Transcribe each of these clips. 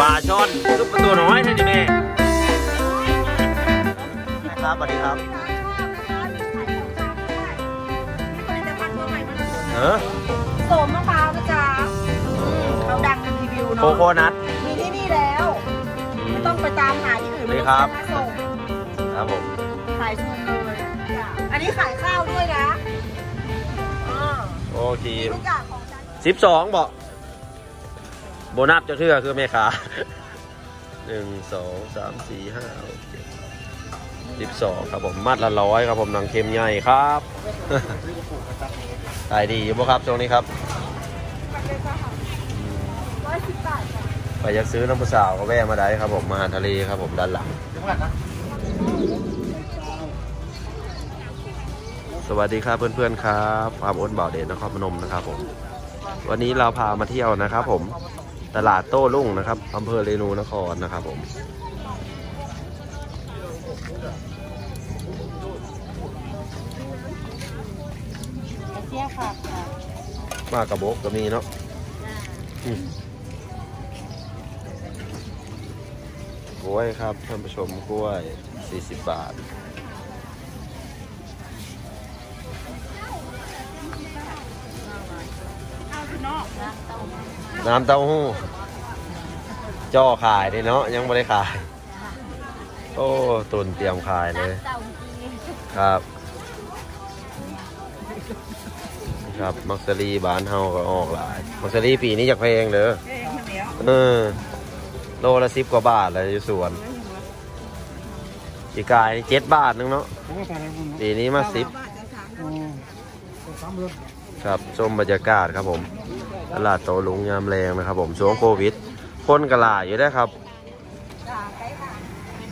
ปลาช่อนซุปเปอร์ตัวน้อยท่านนี่แม่ครับสวัสดีครับ เออโสมมะพร้าวนะจ๊ะเขาดังในรีวิวโคเนาะ โคนัทมีที่นี่แล้วไม่ต้องไปตามหาที่อื่นนี่ครับไม่ต้องส่งครับผม ขายส่งเลยอันนี้ขายข้าวด้วยนะอ่าโอเคทุกอย่างของฉัน สิบสองบอก โบนัสจะเทื่อคือแม่ค้าหนึ่งสองสามสี่ห้าหกเจ็ดสิบสองครับผมมัดละร้อยครับผมหนังเค็มใหญ่ครับขายดีอยู่ปะครับช่วงนี้ครับร้อยสิบบาทค่ะไปอยากซื้อน้ำปลาสาวก็แวะมาได้ครับผมมาหาทะเลครับผมด้านหลังสวัสดีครับเพื่อนๆครับฟามอ้นบ่าวเดชนครพนมนะครับผม วันนี้เราพามาเที่ยวนะครับผม ตลาดโต้รุ่งนะครับอำเภอเรนูนครนะครับผมเสียค่ะค่ะมากระโบกก็มีเนาะอืมกล้วยครับท่านผู้ชมกล้วย 40 บาท น้ำเต้าหู้จ่อขายดิเนาะยังไม่ได้ขาย โอ้ตุนเตรียมขายเลยครับ ครับมักซารีบ้านเฮาก็ออกหลาย มักซารีปีนี้จากเพลงเด้อเองคนเดียวเออโลละสิบกว่าบาทเลยอยู่สวนปีกายนี่เจ็ดบาทนึงเนาะปีนี้มาสิบครับชมบรรยากาศครับผม ตลาดโตลุงยามแรงนะครับ ผมช่วงโควิด คนกระลายอยู่ได้อครับ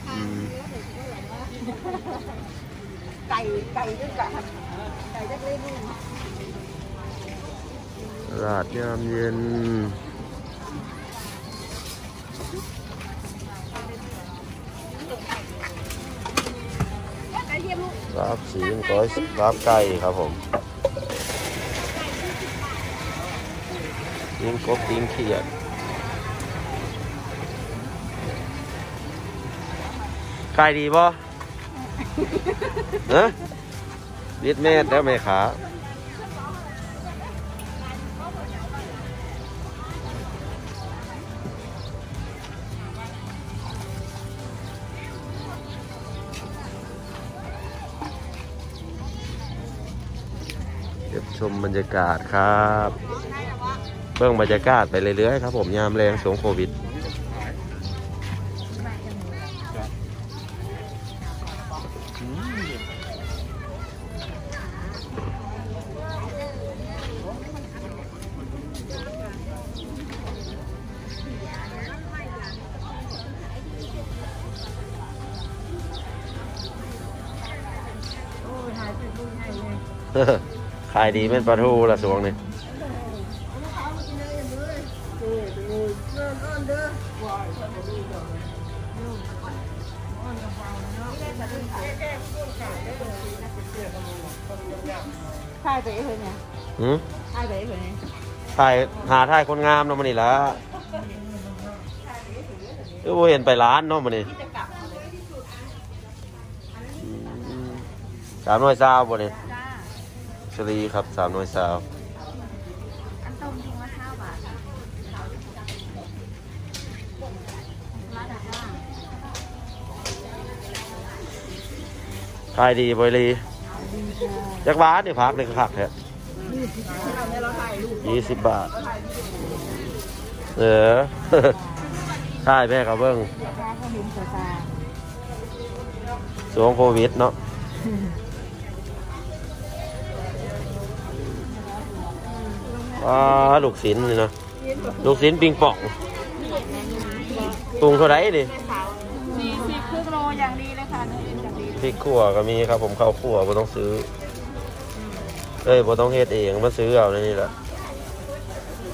อืมไก่ไก่ด้วยกันไก่จะเล่นตลาดยามเย็นไก่เทียมลูกรับสีนก้อยรับไก่ครับผม ยิงกบยิงเขียดไก่ดีป่ะฮะลิดเมตรแล้วไหมขาเก็บชมบรรยากาศครับ เบื้องบรรยากาศไปเรื่อยๆครับผมยามแรงสงโควิดขายดีเป็นปลาทูละสวงนี่ใเนี่ยหืมใช่ไปเลยถ่ายหาถ่ายคนงามเนาะมันนี่ละเออบ่เห็นไปร้านเนาะมันนี่อืมสามหน่วยซาวบ่เนี่ยจ้าชลีครับสามหน่วยซาวอันต้มทิ้งไว้ห้าบาทร้านอาหารขายดีบอยลีจักบาทนี่พักเลยคักแท้ ยี่สิบบาท เออใช่แม่ครับเบิ้งราคาก็หินซาช่วงโควิดเนาะว้าลูกศิลนี่เนาะลูกศิลปิงป่องปรุงเท่าไหร่ดิสี่สิบครึ่งโลอย่างดีเลยค่ะเนื้อเอ็นอย่างดีพริกขั่วก็มีครับผมข้าวขั่วบ่ต้องซื้อ เอ้ยบ่ต้องเฮ็ดเองมาซื้อเอาในนี่แหละ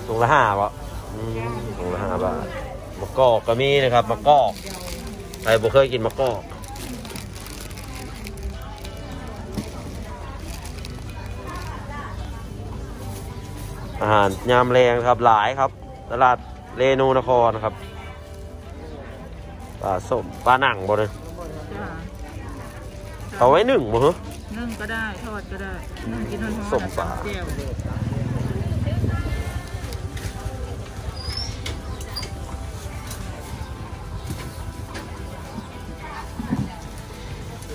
ถุงละห้าบ่อืมถุงละห้าบาทมะกอกก็มีนะครับมะกอกใครบ่เคยกินมะกอกอาหารยามแรงครับหลายครับ ตลาดเรนูนครครับลาส้มปลาหนังบ่เลยจ้าเอาไว้หนึ่งบ่ฮะ นึ่งก็ได้ ทอดก็ได้นึ่งกินร้อนๆส้มปลาแล้วตำแจ่ว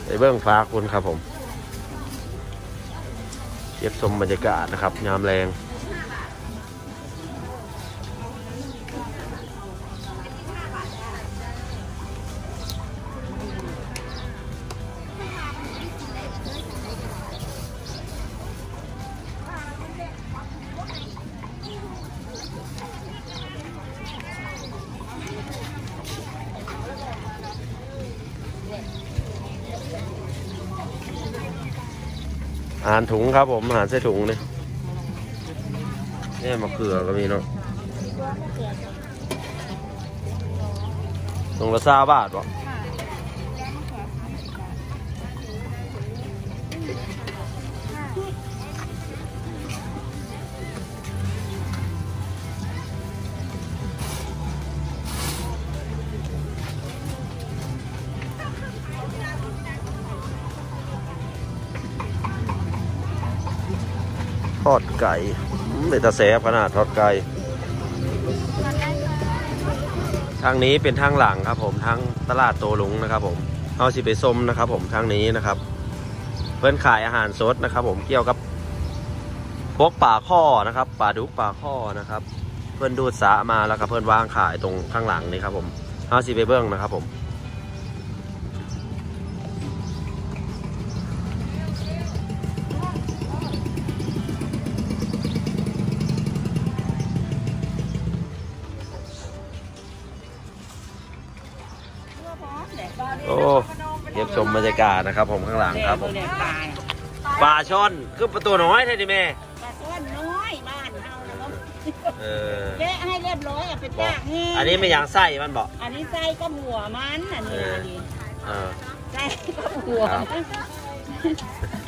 ไปเบื้องฟ้าคุณครับผมเก็บชมบรรยากาศนะครับ ยามแรง อาหารถุงครับผมอาหารใส่ถุงเนี่ยเนี่ยมะเขือก็มีเนาะถุงละซาบาทวะ ทอดไก่เป็นตาแสบขนาดทอดไก่ ทางนี้เป็นทางหลังครับผมทางตลาดโตลุงนะครับผมเอาสิไปส้มนะครับ ผมทางนี้นะครับ เพื่อนขายอาหารสดนะครับ ผมเกี่ยวกับพวกป่าข้อนะครับป่าดุกป่าข้อนะครับ เพื่อนดูดสามาแล้วก็เพื่อนวางขายตรงข้างหลังนี่ครับผมเอาสิไปเบื้องนะครับผม มบรรยากาศนะครับ ผมข้างหลังครับผมแดงปลาปลาช่อนคือประตูน้อยแท้ดิแม่ปลาส้วนน้อยบ้านเฮานะเนาะเออแกะให้เรียบร้อยเอาไปตากแห้งอันนี้ไม่ยางไส้มันบอกอันนี้ไส้ก็หัวมันอันนี้อันนี้เออไส้ก็หัวครับ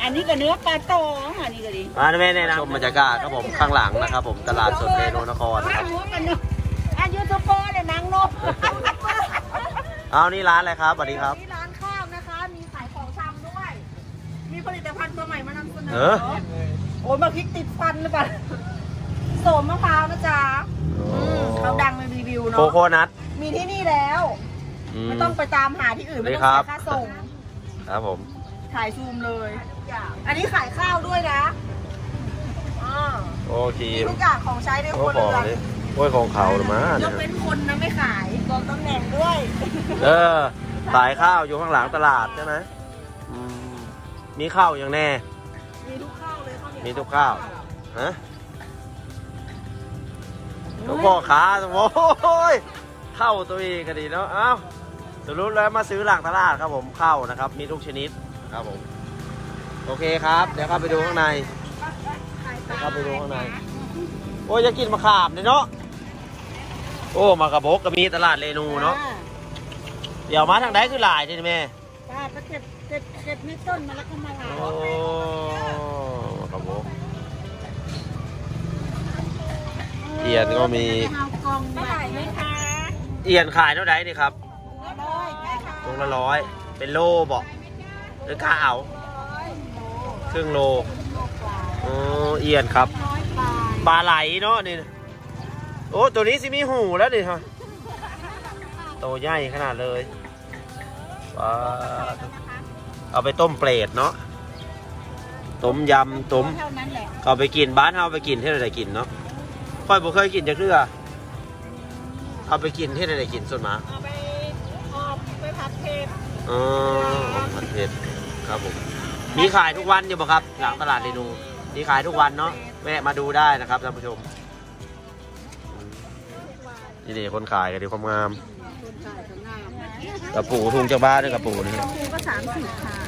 อันนี้ก็เนื้อปลาตองอันนี้ก็ดีมาแม่แนะนำชมบรรยากาศครับผมข้างหลังนะครับ ผมตลาดสดเรโนนครนะครับหัวมันเนาะอันยูทูบเบอร์เนี่ยนางนกเอานี่ร้านอะไรครับสวัสดีครับ นี่ร้านข้าวนะคะ มีขายของชำด้วย มี ผลิตภัณฑ์ตัวใหม่มานำเสนอเออโอ้ยมาพริกติดฟันหรือเปล่าโสมมะพร้าวนะจ๊ะอืมเขาดังในรีวิวโคเนาะ โคนัทมีที่นี่แล้ว อืม ไม่ต้องไปตามหาที่อื่นไม่นี่ต้องครัเสีบยค่าส่ง ครับผมถ่ายซูมเลย อันนี้ขายข้าวด้วยนะอ่าโอ้ทีมีมทุกอย่างของใช้ในคโอ้รัวของเรือนนี่โอ้ยของเขาหรือมายเนี่ยกเว้นคนนะไม่ขายบอกตำแหน่งด้วย เออขายข้าวอยู่ข้างหลังตลาดใช่ไหมอืม มีข้าวอย่างแน่ มีทุกข้าวเลยข้าวเหนียวมีทุกข้าว ฮะหลวงพ่อขาโอ้ยเข้าตัวเองก็ดีเนาะ เอ้าสรุปแล้วมาซื้อหลังตลาดครับผมเข้านะครับ มีทุกชนิดครับผม โอเคครับ เดี๋ยวเข้าไปดูข้างในขายปเดี๋ยวลาเข้าไปดูข้างใน โอ้ยจะกินมะขามเนี่ยเนาะ โอ้มากระบอกก็มีตลาดเรนูเนาะ เดี๋ยวมาทางไหนคือหลายนี่แม่ป้าไปเก็บเก็บเก็บนี่ต้นมาแล้วก็มาหลาโอ้มากระบอกเอียนก็มี เอากองใหม่ไหมคะเอียนขายเท่าไหร่นี่ครับร้อยไหมคะถุงละร้อยเป็นโลบอกหรือกาเอาครึ่งโลอ๋อเอียนครับร้อยบาทปลาไหลเนาะนี่โอ้ตัวนี้สิมีหูแล้วดิฮะโตใหญ่ขนาดเลยปลา เอาไปต้มเปรตเนาะต้มยำต้มเท่านั้นแหละเอาไปกินบ้านเอาไปกินที่ไหนกินเนาะค่อยบ่เคยกินจะเคือเอาไปกินที่ไหนกินส่วนมากเอาไปออกไปผัดเผ็ดอ๋อผัดเผ็ดครับผมมีขายทุกวันอยู่ปะครับ หลังตลาดเรนูมีขายทุกวันเนาะแวะมาดูได้นะครับท่านผู้ชมนี่นี่คนขายกันดีความงามกระปูทุงจากบ้านด้วยกระปูนี่ปูก็สามสิบค่ะ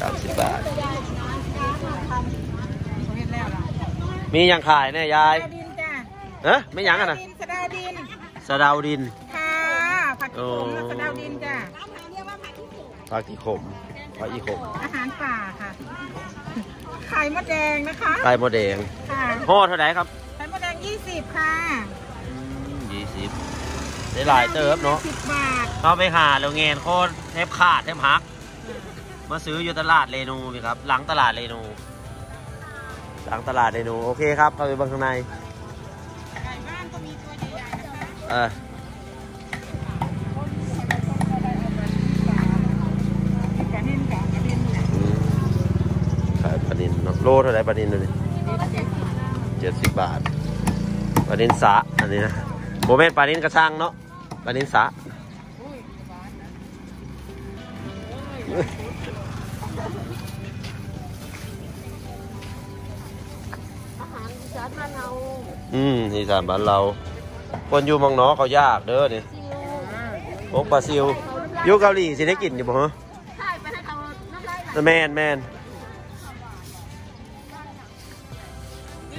สามสิบบาทเฮ็ดแล้วล่ะมีอย่างขายเนี่ยยายสะดาวดินจ้ะเอ๊ะไม่หยังกันนะดินสะดาวดินสะเดาวดิน ค่ะผัดขมและสะดาวดินจ้ะปลาอีขมปลาอีขม อาหารป่าค่ะ ไข่มดแดงนะคะไก่โมดแดง ค่ะห่อเท่าไหร่ครับไข่มดแดงยี่สิบค่ะยี่สิบได้หลายเติบเนาะสิบบาทเข้าไปหาแล้วเงินโคตรเทปขาดเทปหัก มาซื้ออยู่ตลาดเรนูพี่ครับ หลังตลาดเรนู หลังตลาดเรนู โอเคครับเข้าไปเบางข้างในไก่บ้านก็มีตัวใหญ่ๆนะคะเออกระเด็นกับกระเด็นเนี่ยอืมขายปลาดินเนาะโลเท่าไหร่ปลาดินดูดิเจ็ดสิบบาทปลาดินสะอันนี้นะโมเมนปลาดินกระชังเนาะปลาดินสะ สานบ้านเราอืมอีสานบ้านเรา คนอยู่เมังเนาะเขายากเด้อนี่พวกปลาซิวอยู่เกาหลีสิได้กินอยู่บ่ฮะใช่ไปให้เขาน้ำลายไหลแมนแมน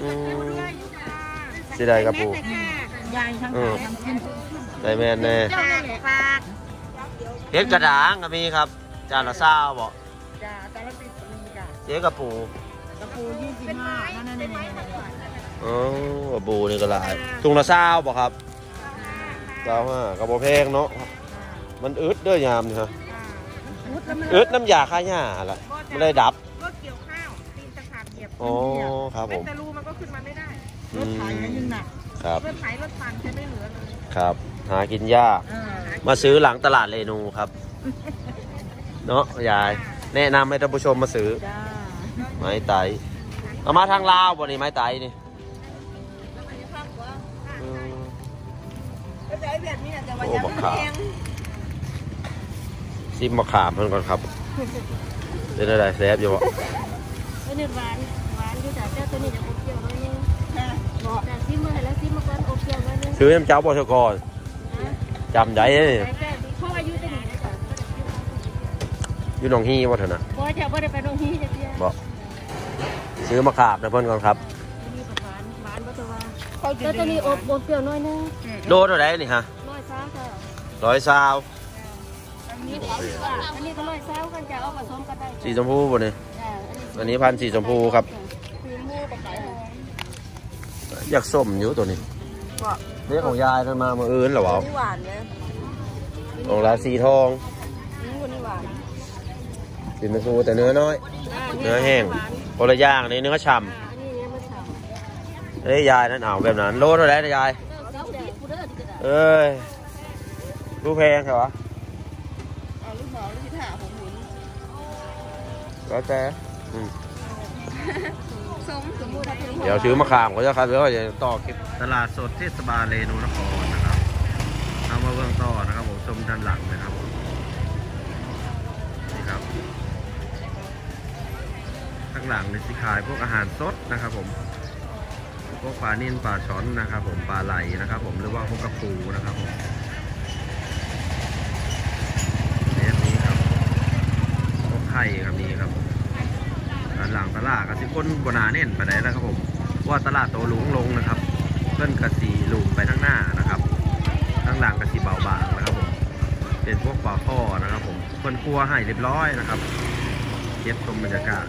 อืมสิได้ครับปู่ยายทั้งอืมขายทั้งกินได้แมนแน่เจ้าแม่ฝากเฮ็ดกระดางก็มีครับ จานละเศร้าบ่จ้าตอนละสิบมีจ้ะเจ๊กระปู กระปูยี่สิบห้านั่นนั่นนั่นอ๋อกระปูนี่ก็หลายถุงละเศร้าบ่ครับเศร้าห้ากระโบแพงเนาะมันอึดเด้อยามนี่ฮะพุดแล้วมันอึดน้ำยาฆ่าหญ้าล่ะไม่ได้ดับก็เกี่ยวข้าวตีนตะขาบเหยียบอ๋อครับผมแต่รูมันก็ขึ้นมาไม่ได้อืรถมไถก็ยิ่งหนักครับรถไถรถฟันใช้ไม่เหลือเลยครับ หากินยากอ่ามาซื้อหลังตลาดเรนูครับ เนาะยาย แนะนำให้ท่านผู้ชมมาซื้อจ้า ไม้ไตเอามาทางลาวบ่นี่ไม้ไตนี่อืมก็จะไอ้แบบนี้แต่ว่าโอ้ยังบักไม่ขามแพงซิมมะขามเพิ่นก่อนครับเป็นอะไรแซ่บอยู่บ่อันนี้หวานหวานอยู่แต่เจ้าตัวนี้จะอบเปรี้ยวน้อยนึงแต่ซิมมาให้แล้วซิมมาก่อนอบเปรี้ยวน้อยนึงซื้อน้ำเจ้าบ่เทก่อนจำได้เด้นี่แต่แก้เพราะอายุจะหนีนะจ๊ะอยู่หนองฮีบ่เถอะนะเพราะจะไม่ได้ไปโรงเรียนจะเตี้ยบ่ ซื้อมะขามนะเพิ่นก่อนครับมีแบบหวานหวานบ่ตัวว่าเขาจะแล้วตัวนี้อบอบเปรี้ยวน้อยนึงโลเท่าไหร่นี่ฮะร้อยสามค่ะร้อยซาวอันนี้อันนี้ก็ร้อยสามกันจะเอาผสมกันได้สีชมพูบ่นี่จ้ะอันนี้พันธุ์สีชมพูครับ สีมูกับไก่หอมอยากส้มอยู่ตัวนี้เรียกของยายนั่นมาเมื่ออื่นเหรอวะนี่หวานเนี่ยของร้านสีทอง นี่คนนี้หวาน สีชมพูแต่เนื้อน้อย เนื้อแห้งคนละอย่างนี่เนื้อฉ่อันนี้เนี่ยมันฉ่ำำเฮ้ยยายนั่นเอาแบบนั้นโลเท่าไหร่นะยายเจ้าดิบกูเด้อดิจ้ะเอ้ยรูแพงใช่ปะเอาลูกหอมลูกที่ถาผมหมุนแล้วแต่อืมสมสมมุติเดี๋ยวซื้อมะขามก็จะครับแล้วก็จะต่อคลิปตลาดสดเทศบาลเรนูนครนะครับเอามาเบื้องต่อนะครับผมชมด้านหลังนะครับ หลังนี่สิขายพวกอาหารสดนะครับผม พวกปลาเนิ่นปลาช้อนนะครับ ผมปลาไหลนะครับ ผมหรือว่าพวกกระปูนะครับผมเทปนี้ครับพวกไข่ครับนี่ครับผมด้านหลังตลาดก็สิคนบนาเน่นไปไหนแล้วครับผมว่าตลาดโตลุงลงนะครับ เพื่อนกระสีลุงไปทั้งหน้านะครับทั้งหลังกระสีเบาบางนะครับผมเป็นพวกปลาข้อนะครับ ผมเพื่อนครัวให้เรียบร้อยนะครับเก็บชมบรรยากาศ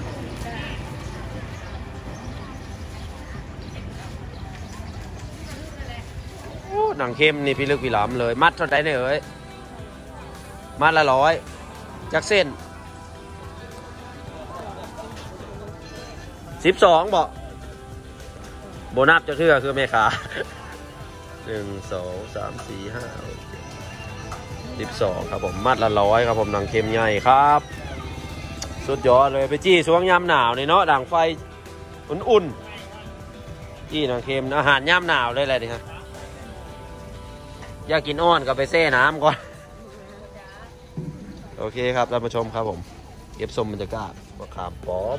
หนังเข้มนี่พี่ลึกพี่หลำเลย มัดเท่าไหร่เนี่ยเอ้ยมัดละร้อยจากเส้นสิบสองบอกโบนับจะเทื่อคือแม่ค้าหนึ่งสองสามสี่ห้าสิบสองครับผมมัดละร้อยครับผมหนังเค็มใหญ่ครับ สุดยอดเลยไปจี้ช่วงยามหนาวนี่เนาะดังไฟอุ่นๆจี้หนังเค็มอาหารยามหนาวเลยแหละนี่ฮะ อยากกินอ้อนก็ไปแช่น้ำก่อน โอเคครับท่านผู้ชมครับผม เก็บชมบรรยากาศมะขามป้อม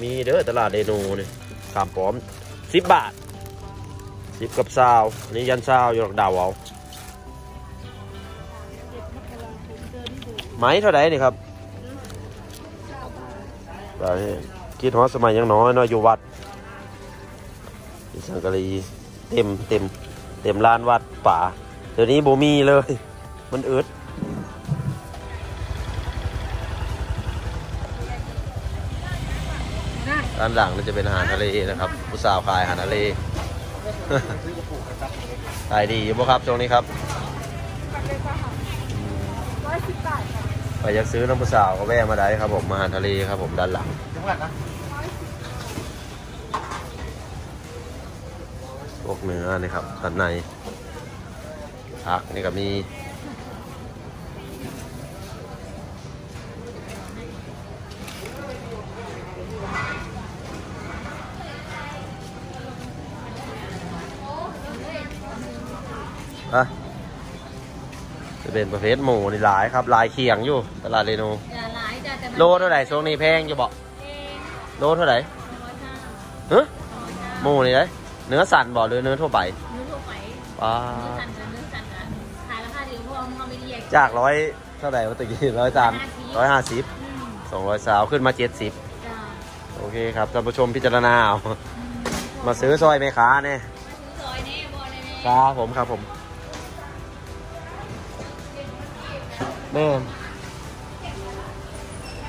มีเด้อตลาดเดนูนี่ขามป้อมสิบบาทสิบกับซาวนี้ยันซาวอยู่หลักดาวเอาไหมเท่าไหร่นี่ครับไปคิดฮอสมัยยังน้อยเน้อยอยู่วัดสังกะรีเต็มเต็ม เต็มลานวัดป่า เดี๋ยวนี้บ่มีเลย มันอึดด้านหลังนี่จะเป็นอาหารทะเลนะครับ ผู้สาวขายอาหารทะเลขายดีอยู่บ่ครับช่วงนี้ครับร้อยสิบบาทค่ะไปอยากซื้อน้ำผู้สาวก็แวะมาได้ครับผมมาหารทะเลครับผมด้านหลังจังหวัดนะ วกเนื้อนี่ครับด้านในผักนี่ก็มีอะจะเป็นประเภทหมูนี่หลายครับหลายเคียงอยู่ตลาดเรนูจะหลายจ้ะแต่มันโลเท่าไหร่ช่วงนี้แพงอยู่บอกเองโลเท่าไหร่ร้อยห้าฮะร้อยห้าหมูนี่เลย เนื้อสันบอกหรือเนื้อทั่วไปเนื้อทั่วไปว้าเนื้อสันกับเนื้อสันอะขายราคาเดียวเพราะว่ามันไม่ได้แยกจากร้อยเท่าไหร่วะตะกี้ร้อยสามร้อยห้าสิบอืมสองร้อยสาวขึ้นมาเจ็ดสิบจ้ะโอเคครับท่านผู้ชมพิจารณาเอาอืมมาซื้อซอยแม่ค้าเนี่ยมาซื้อซอยนี่บอลเลยคแม่รับผมครับผมแม่น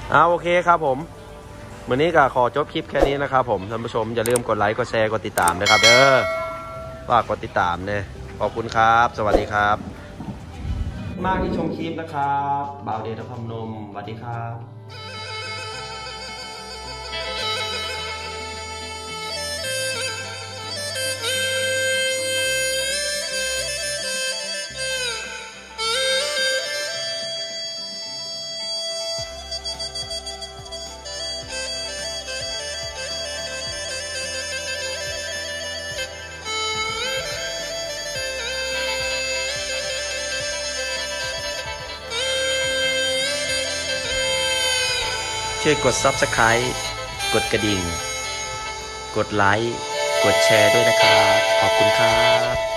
เอาโอเคครับผม วันนี้ก็ขอจบคลิปแค่นี้นะครับผมท่านผู้ชมอย่าลืมกดไลค์กดแชร์กดติดตามนะครับเด้อฝากกดติดตามเนี่ยขอบคุณครับ สวัสดีครับ มากที่ชมคลิปนะครับบ่าวเดชพรมนมสวัสดีครับ วยกด Subscribe กดกระดิ่ง กดไลค์ กดแชร์ด้วยนะครับ ขอบคุณครับ